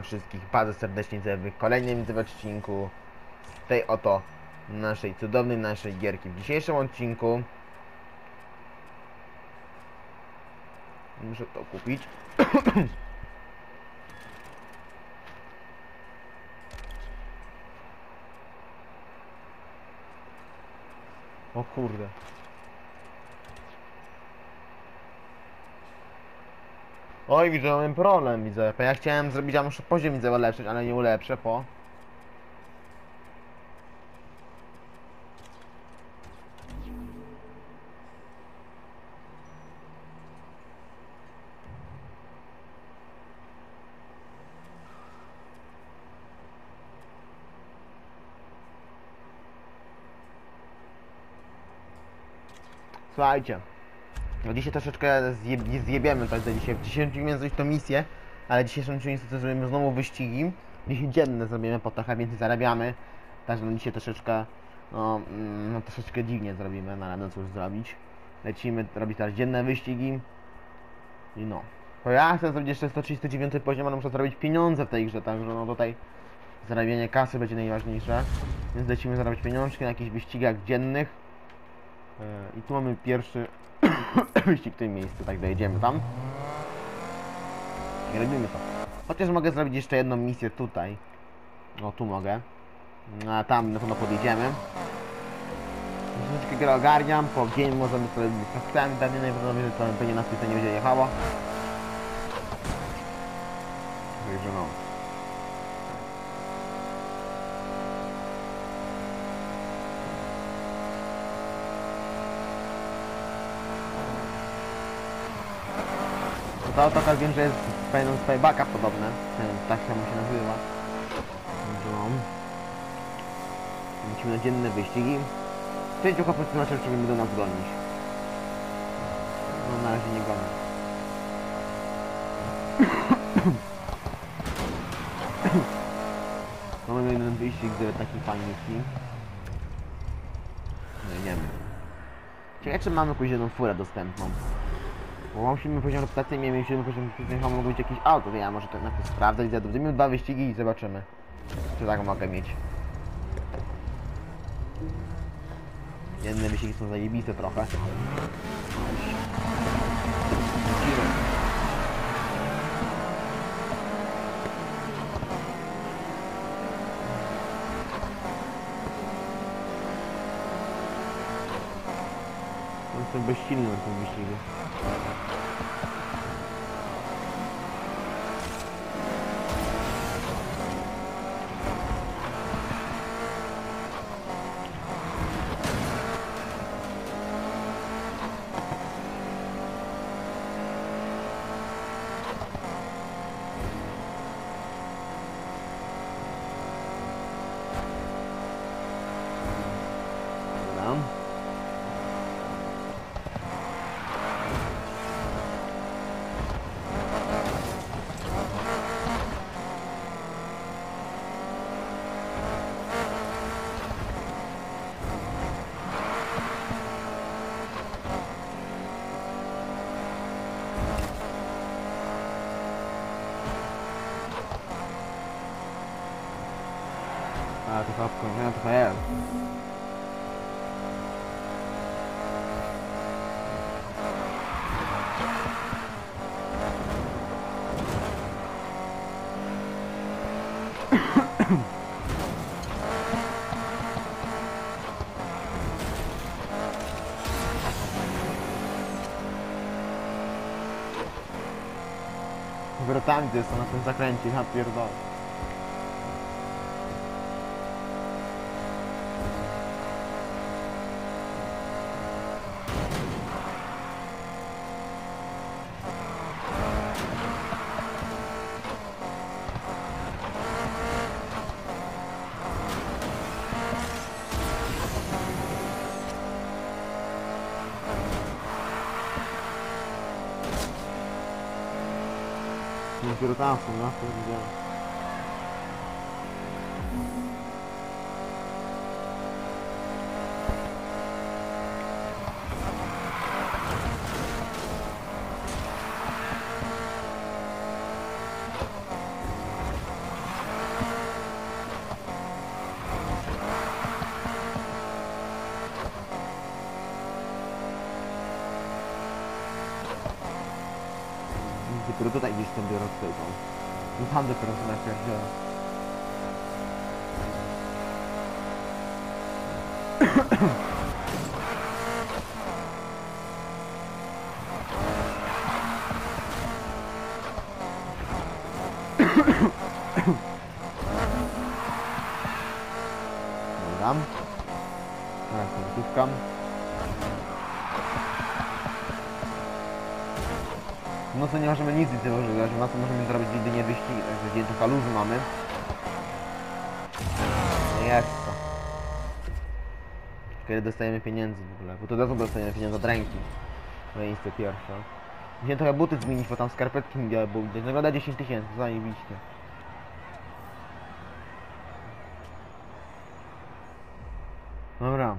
wszystkich bardzo serdecznie w kolejnym odcinku tej oto naszej cudownej naszej gierki. W dzisiejszym odcinku muszę to kupić. o kurde. Oj, widzę, mamy problem, widzę. Ja chciałem zrobić, ja muszę poziom widzę ulepszyć, ale nie ulepszę, po. Słuchajcie, dzisiaj troszeczkę zjeb zjebiemy tak, dzisiaj w dzisiejszym miałem zrobić to misję, ale w dzisiejszym niestety zrobimy znowu wyścigi. Dzisiaj dzienne zrobimy, po trochę więcej zarabiamy. Także no dzisiaj troszeczkę, no, mm, no troszeczkę dziwnie zrobimy, no ale no cóż zrobić. Lecimy robić teraz dzienne wyścigi. I no. Bo ja chcę zrobić jeszcze 139 poziom, ale muszę zrobić pieniądze w tej grze, także no tutaj zarabianie kasy będzie najważniejsze. Więc lecimy zarobić pieniążki na jakichś wyścigach dziennych. E, I tu mamy pierwszy wyścig w tym miejscu, tak dojedziemy tam. I robimy to. Chociaż mogę zrobić jeszcze jedną misję tutaj. O, tu mogę. No, A tam na pewno podjedziemy. Troszeczkę grę ogarniam, po dzień możemy sobie robić praktykami, pewnie najprawdopodobniej to pewnie nas tutaj nie będzie jechało. Także no. To auto tak wiem, że jest fajną spybacka podobne. Ten, tak samo się nazywa. Lecimy na dzienne wyścigi. Pięciu chłopców na czerwcu będą nas gonić. No na razie nie gonią. Mamy jeden wyścig, który taki fajniejszy. No idziemy. Ciekawe czy mamy jakąś jedną furę dostępną. Bo musimy poziom reputacyjny, mieliśmy siódmy poziom reputacyjny, mogą być jakieś auto, to ja może tak na to sprawdzę i zjadę. Zrobimy dwa wyścigi i zobaczymy, czy tak mogę mieć. Jedne wyścigi są zajebiste trochę. Jestem bezsilny na tym wyścigu. Dobra. A, to chłopko, ja to jest. Wrotami to jest to na tym zakręcie, ja pierdolę. Dopiero tam są, no to widziałem. który tutaj gdzieś tą biorę tyłką. No tam dopiero są jak biorę. Dobra. Nie możemy nic z tego używać, na co możemy zrobić jedynie wyścig, także gdzie trochę luzu mamy. No jest to. Kiedy dostajemy pieniędzy w ogóle, bo to od razu dostajemy pieniądze od ręki. Miejsce pierwsze. Musiałem trochę buty zmienić, bo tam skarpetki mi białe były. Nagroda 10 tysięcy, zajebiście. Dobra.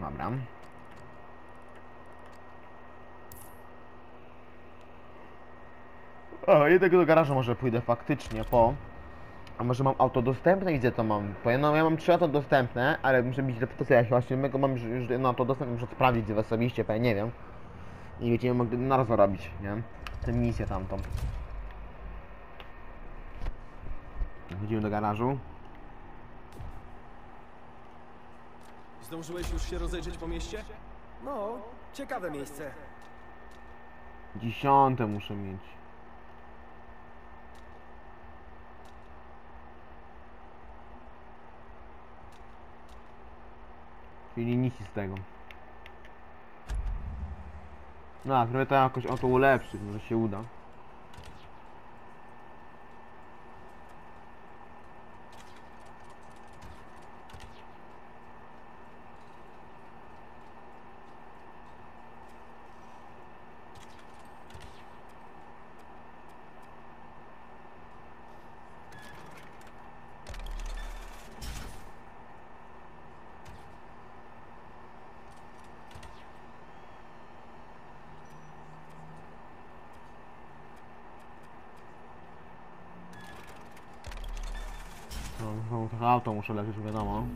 Dobra. O, jednego do garażu może pójdę faktycznie po. A może mam auto dostępne? Gdzie to mam? Bo ja, no, ja mam trzy auto dostępne, ale muszę mieć reputację, ja się właśnie mego mam już już jedno auto dostępne, muszę sprawdzić gdzie osobiście, bo ja nie wiem. I będziemy mogli na raz robić, nie? Tę misję tamtą. Chodzimy do garażu. Zdążyłeś już się rozejrzeć po mieście? No, ciekawe miejsce. Dziesiąte muszę mieć. Czyli nic z tego. No, a trochę to jakoś o to ulepszyć, może się uda. No, znowu trochę auto muszę leczyć, wiadomo.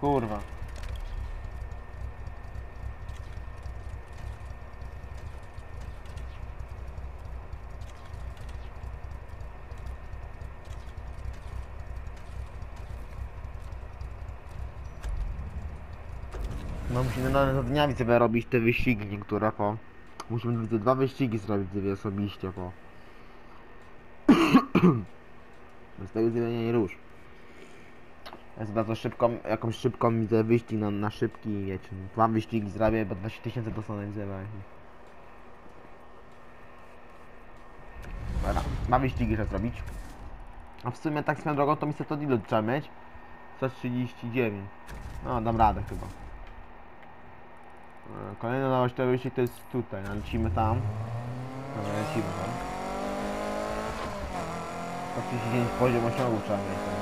Kurwa. No musimy na, na dniami sobie robić te wyścigi niektóre po. Musimy te dwa wyścigi zrobić sobie osobiście po. Bez tego sobie nie rusz. Sobie to szybką, jakąś szybką widzę wyścig na, na szybki wiecie, dwa wyścigi zrobię, bo 20 tysięcy dostanę właśnie. Dobra, dwa wyścigi trzeba zrobić. A w sumie tak swoją drogą to mi to ile trzeba mieć? 139. No, dam radę chyba. E, Kolejna nowość to wyścig to jest tutaj, no, lecimy tam. Dobra, lecimy tam. 139 poziom osiągu trzeba mieć, dobra.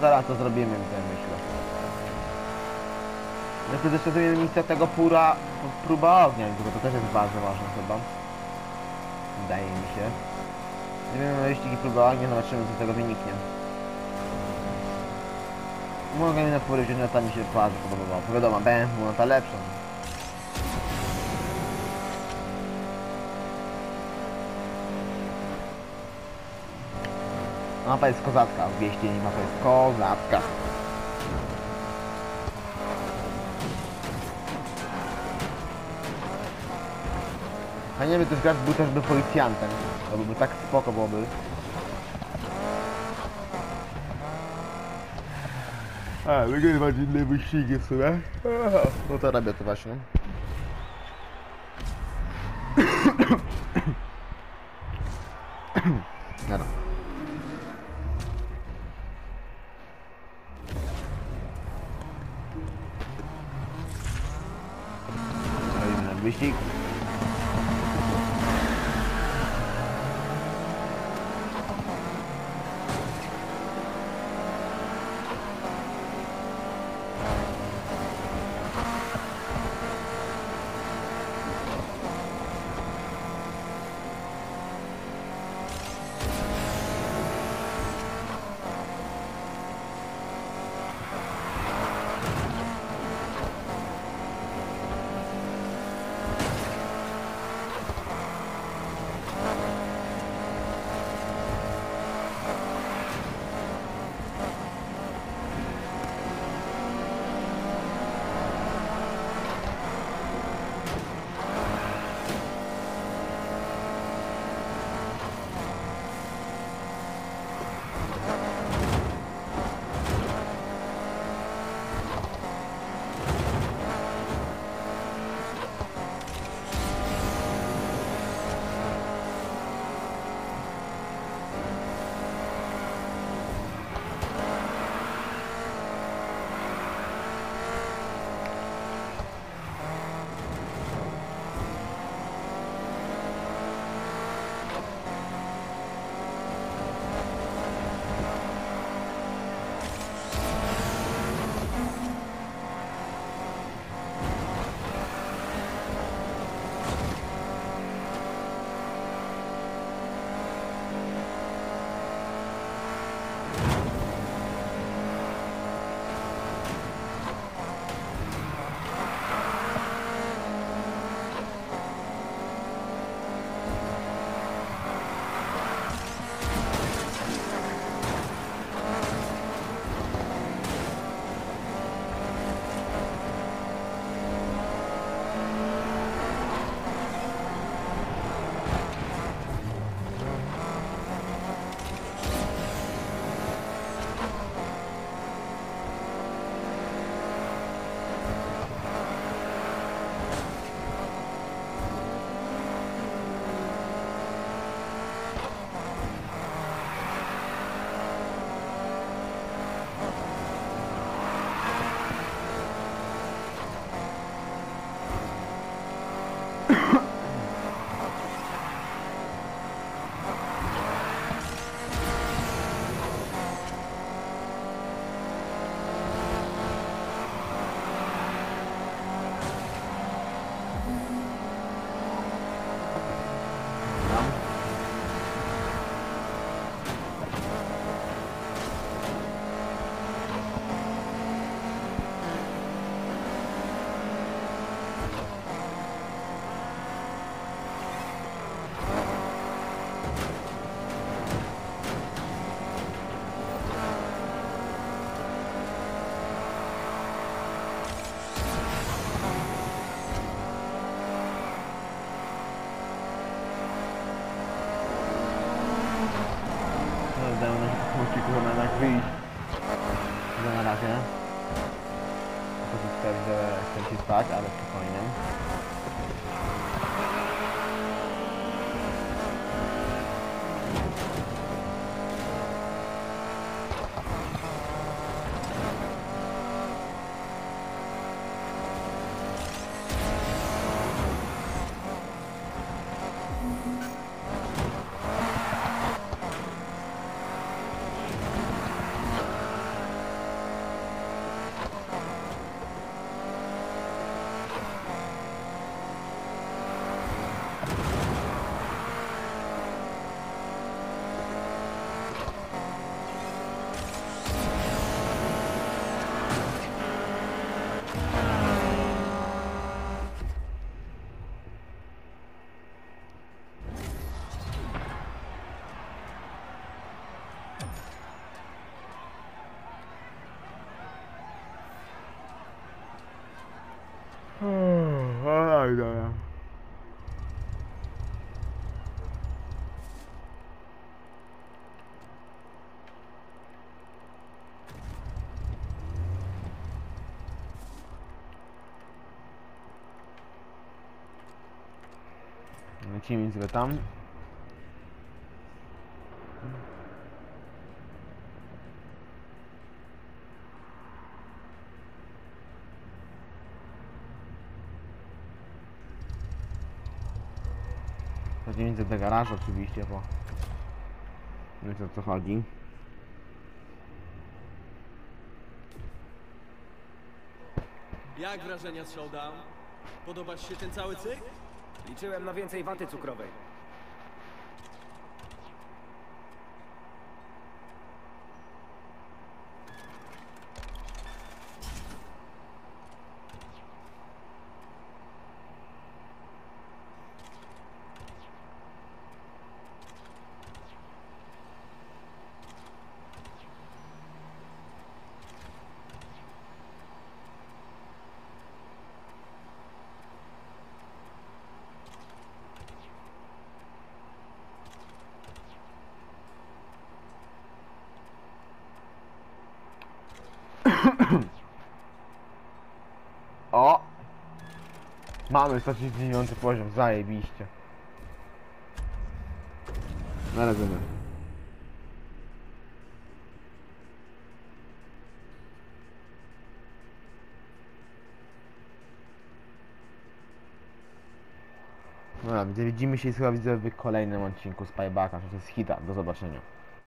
Zaraz to zrobimy, tutaj myślę. No jeszcze zrobimy miejsce tego pura, próba ognia, bo to też jest bardzo ważne chyba. Wydaje mi się. Zrobimy wyścigi próba ognia, zobaczymy co z tego wyniknie. Mogę na powiedzieć, że ta mi się bardzo podobała. Wiadomo, BMW, no ta lepsza. Mapa jest kozacka, w wieście nie mapa jest kozacka. Fajnie by też gracz był też by policjantem. To byłby tak spoko byłoby. A, wygrywać inne wyścigi sobie. No to robię to właśnie. Robimy chyba jednak wyjść. No na razie. Pozyskać, że chcę się spać, ale spokojnie. Lecimy sobie tam. Chodzimy do garażu oczywiście, bo wiecie o co chodzi. Jak wrażenia z Showdown? Podoba się ten cały cykl? Liczyłem na więcej waty cukrowej. O! Mamy 139 poziom, zajebiście. Na razie. Dobra, widzimy się chyba widzę w kolejnym odcinku Spybacka, to jest hita, do zobaczenia.